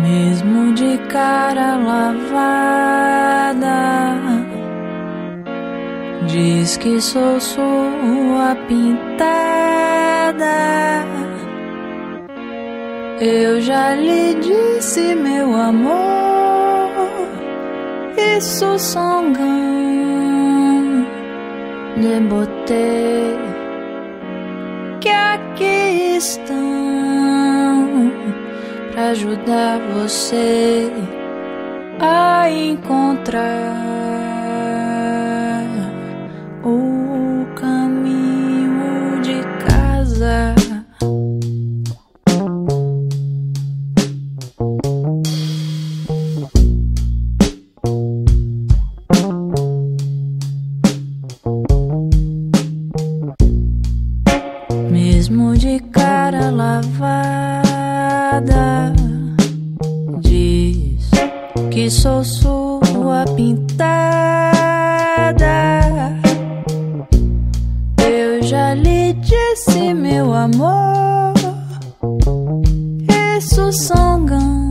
mesmo de cara lavada. Diz que sou sua pintada. Eu já lhe disse, meu amor, isso são de boteiro que aqui estão para ajudar você a encontrar o caminho de casa. Mesmo de cara lavada estrada. Diz que sou sua pintada. Eu já lhe disse, meu amor. Isso são ganhos.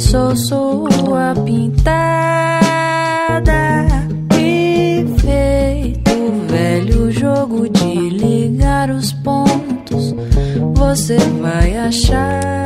Só sou sua pintada e feito o velho jogo de ligar os pontos, você vai achar.